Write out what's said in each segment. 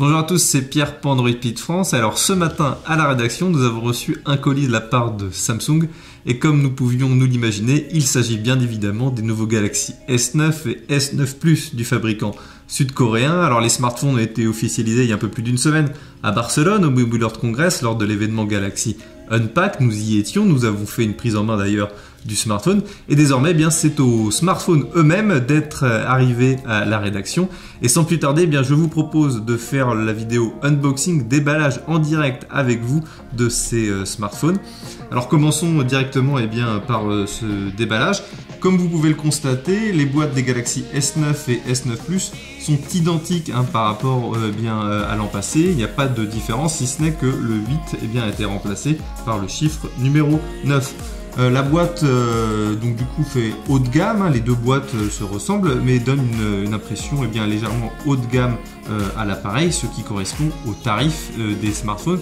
Bonjour à tous, c'est Pierre Pandroid Pit France. Alors ce matin à la rédaction, nous avons reçu un colis de la part de Samsung et comme nous pouvions nous l'imaginer, il s'agit bien évidemment des nouveaux Galaxy S9 et S9 Plus du fabricant sud-coréen. Alors les smartphones ont été officialisés il y a un peu plus d'une semaine à Barcelone au Mobile World Congress lors de l'événement Galaxy Unpack. Nous y étions, nous avons fait une prise en main d'ailleurs du smartphone. Et désormais, eh bien, c'est aux smartphones eux-mêmes d'être euh, arrivés à la rédaction. Et sans plus tarder, eh je vous propose de faire la vidéo unboxing, déballage en direct avec vous de ces euh, smartphones. Alors commençons directement eh bien, par euh, ce déballage. Comme vous pouvez le constater, les boîtes des Galaxy S9 et S9 Plus sont identiques hein, par rapport bien, à l'an passé. Il n'y a pas de différence si ce n'est que le 8 eh a été remplacé par le chiffre numéro 9. Euh, la boîte euh, donc du coup fait haut de gamme, hein, les deux boîtes euh, se ressemblent mais donne une, impression eh bien, légèrement haut de gamme à l'appareil, ce qui correspond au tarif des smartphones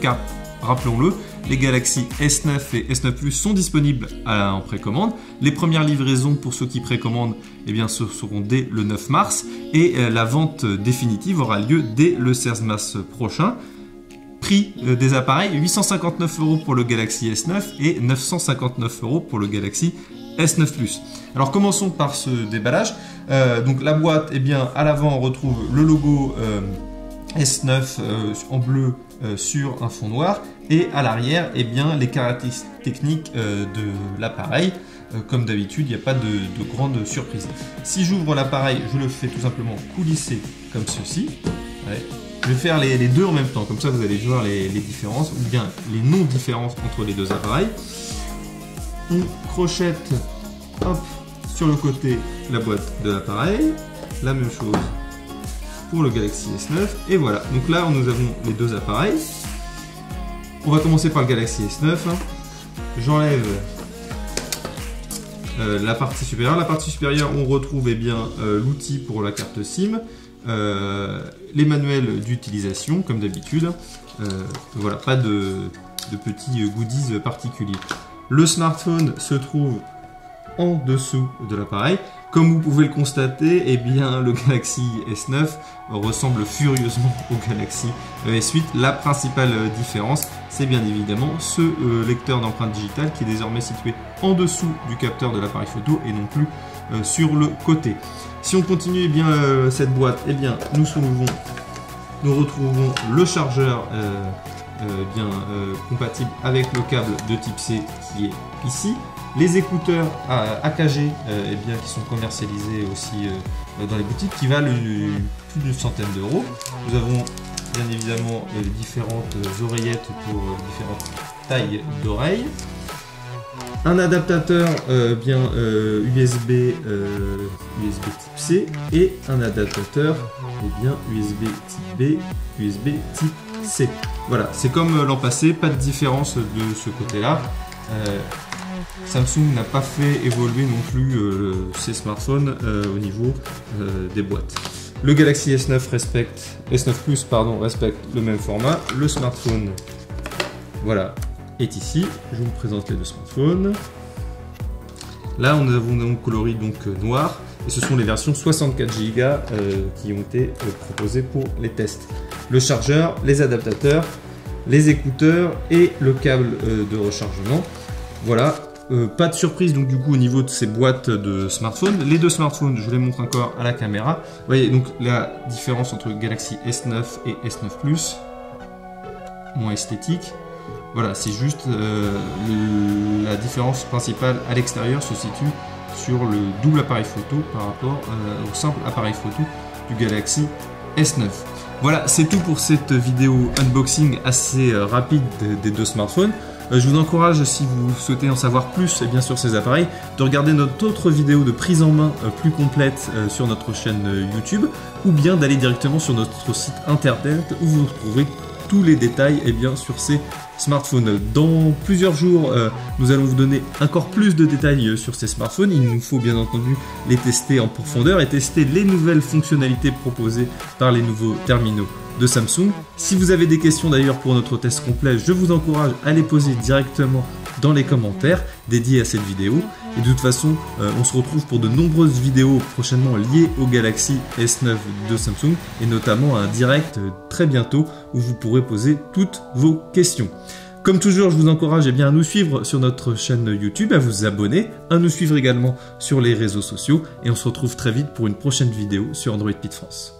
rappelons-le, les Galaxy S9 et S9 Plus sont disponibles en précommande. Les premières livraisons pour ceux qui précommandent eh bien, ce seront dès le 9 mars et la vente définitive aura lieu dès le 16 mars prochain. Prix euh, des appareils 859 euros pour le Galaxy S9 et 959 euros pour le Galaxy S9 Plus. Alors commençons par ce déballage. Euh, donc la boîte, eh bien à l'avant on retrouve le logo euh, S9 en bleu sur un fond noir et à l'arrière, eh bien les caractéristiques techniques de l'appareil. comme d'habitude, il n'y a pas de, de grande surprise. Si j'ouvre l'appareil, je le fais tout simplement coulisser comme ceci. Je vais faire les, deux en même temps, comme ça vous allez voir les, différences, ou bien les non-différences entre les deux appareils. On crochette sur le côté la boîte de l'appareil. La même chose pour le Galaxy S9. Et voilà, donc là nous avons les deux appareils. On va commencer par le Galaxy S9. J'enlève euh, la partie supérieure. La partie supérieure, on retrouve eh bien euh, l'outil pour la carte SIM. Euh, les manuels d'utilisation, comme d'habitude. Voilà, pas de, petits goodies particuliers. Le smartphone se trouve en dessous de l'appareil. Comme vous pouvez le constater, eh le Galaxy S9 ressemble furieusement au Galaxy S8. La principale différence, c'est bien évidemment ce euh, lecteur d'empreinte digitale qui est désormais situé en dessous du capteur de l'appareil photo et non plus sur le côté. Si on continue eh bien, euh, cette boîte, eh bien, nous, nous retrouvons le chargeur euh, euh, bien compatible avec le câble de type C qui est ici. Les écouteurs AKG eh bien, qui sont commercialisés aussi dans les boutiques qui valent plus d'une centaine d'euros. Nous avons bien évidemment différentes oreillettes pour différentes tailles d'oreilles un adaptateur euh, bien USB, euh, USB euh, type C et un adaptateur eh bien USB type B, USB type C. Voilà, c'est comme l'an passé, pas de différence de ce côté-là. Samsung n'a pas fait évoluer non plus ses smartphones au niveau des boîtes. Le Galaxy S9 respecte, S9 Plus pardon, respecte le même format. Le smartphone, voilà, est ici. Je vous présente les deux smartphones. Là, nous avons donc coloris donc euh, noir et ce sont les versions 64 Go euh, qui ont été euh, proposées pour les tests. Le chargeur, les adaptateurs, les écouteurs et le câble de rechargement. Voilà, pas de surprise donc du coup au niveau de ces boîtes de smartphones. Les deux smartphones, je les montre encore à la caméra. Vous voyez donc la différence entre Galaxy S9 et S9 Plus, moins esthétique. Voilà, c'est juste euh, la différence principale à l'extérieur se situe sur le double appareil photo par rapport euh, au simple appareil photo du Galaxy S9. Voilà, c'est tout pour cette vidéo unboxing assez euh, rapide des deux smartphones. Je vous encourage, si vous souhaitez en savoir plus et bien sur ces appareils, de regarder notre autre vidéo de prise en main plus complète sur notre chaîne YouTube, ou bien d'aller directement sur notre site internet où vous trouverez tous les détails et bien, sur ces smartphones. Dans plusieurs jours, euh, nous allons vous donner encore plus de détails euh, sur ces smartphones. Il nous faut bien entendu les tester en profondeur et tester les nouvelles fonctionnalités proposées par les nouveaux terminaux de Samsung. Si vous avez des questions d'ailleurs pour notre test complet, je vous encourage à les poser directement dans les commentaires dédiés à cette vidéo. Et de toute façon, euh, on se retrouve pour de nombreuses vidéos prochainement liées au Galaxy S9 de Samsung et notamment un direct euh, très bientôt où vous pourrez poser toutes vos questions. Comme toujours, je vous encourage eh bien, à nous suivre sur notre chaîne YouTube, à vous abonner, à nous suivre également sur les réseaux sociaux et on se retrouve très vite pour une prochaine vidéo sur Android Pit France.